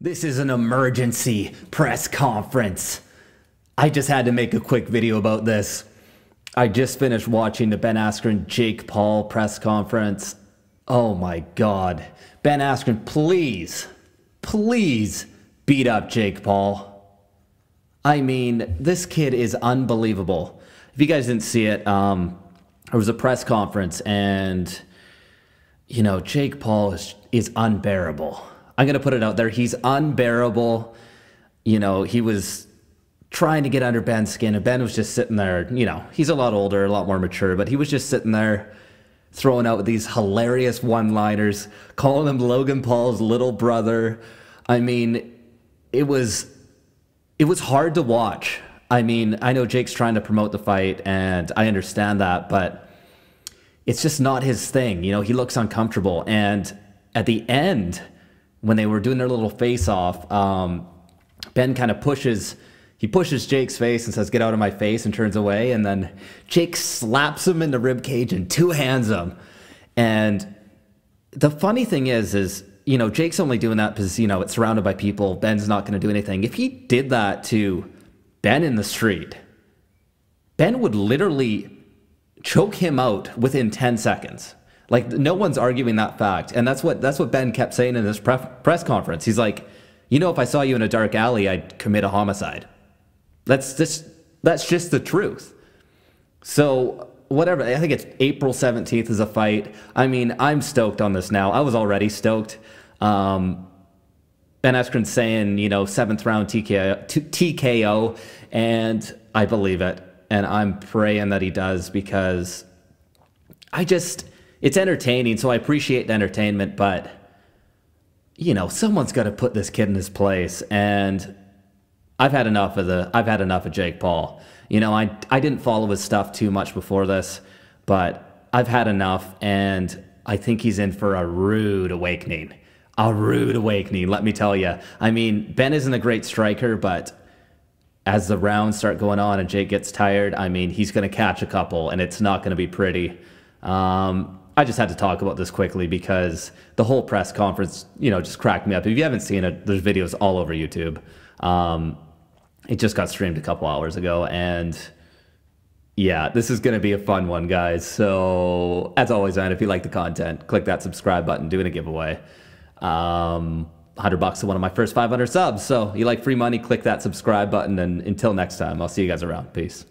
This is an emergency press conference. I just had to make a quick video about this. I just finished watching the Ben Askren Jake Paul press conference. Oh my God. Ben Askren, please, please beat up Jake Paul. I mean, this kid is unbelievable. If you guys didn't see it, um, was a press conference and, you know, Jake Paul is, is unbearable. I'm going to put it out there. He's unbearable. You know, he was trying to get under Ben's skin, and Ben was just sitting there. You know, he's a lot older, a lot more mature, but he was just sitting there throwing out these hilarious one liners, calling him Logan Paul's little brother. I mean, it was it was hard to watch. I mean, I know Jake's trying to promote the fight, and I understand that, but it's just not his thing. You know, he looks uncomfortable. And at the end, when they were doing their little face off, um, Ben kind of pushes he pushes Jake's face and says, "Get out of my face," and turns away. And then Jake slaps him in the rib cage and two hands him. And the funny thing is, is you know Jake's only doing that because you know it's surrounded by people. Ben's not going to do anything. If he did that to Ben in the street, Ben would literally choke him out within ten seconds. Like no one's arguing that fact, and that's what that's what Ben kept saying in this press conference. He's like, you know, if I saw you in a dark alley, I'd commit a homicide. That's just that's just the truth. So whatever, I think it's April seventeenth is a fight. I mean, I'm stoked on this now. I was already stoked. Um, ben Askren saying, you know, seventh round TKO, TKO, and I believe it, and I'm praying that he does because I just it's entertaining, so I appreciate the entertainment, but you know, someone's got to put this kid in his place and I've had enough of the I've had enough of Jake Paul. You know, I I didn't follow his stuff too much before this, but I've had enough and I think he's in for a rude awakening. A rude awakening, let me tell you. I mean, Ben isn't a great striker, but as the rounds start going on and Jake gets tired, I mean, he's going to catch a couple and it's not going to be pretty. Um, I just had to talk about this quickly because the whole press conference, you know, just cracked me up. If you haven't seen it, there's videos all over YouTube. Um, it just got streamed a couple hours ago, and yeah, this is going to be a fun one, guys. So, as always, man, if you like the content, click that subscribe button, doing a giveaway. Um, 100 bucks to one of my first 500 subs. So, you like free money, click that subscribe button. And until next time, I'll see you guys around. Peace.